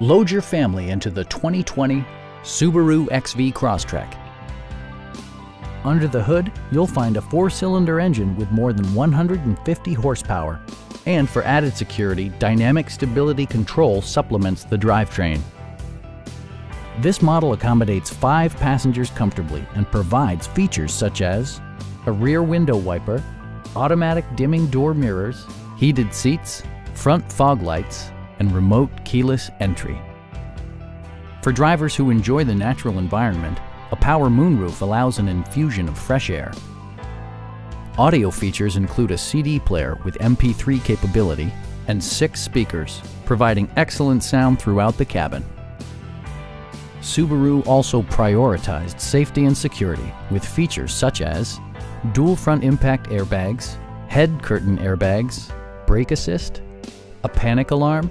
Load your family into the 2020 Subaru XV Crosstrek. Under the hood, you'll find a four-cylinder engine with more than 150 horsepower. And for added security, Dynamic Stability Control supplements the drivetrain. This model accommodates five passengers comfortably and provides features such as a rear window wiper, automatic dimming door mirrors, heated seats, front fog lights, and remote keyless entry. For drivers who enjoy the natural environment, a power moonroof allows an infusion of fresh air. Audio features include a CD player with MP3 capability and six speakers, providing excellent sound throughout the cabin. Subaru also prioritized safety and security with features such as dual front impact airbags, head curtain airbags, brake assist, a panic alarm,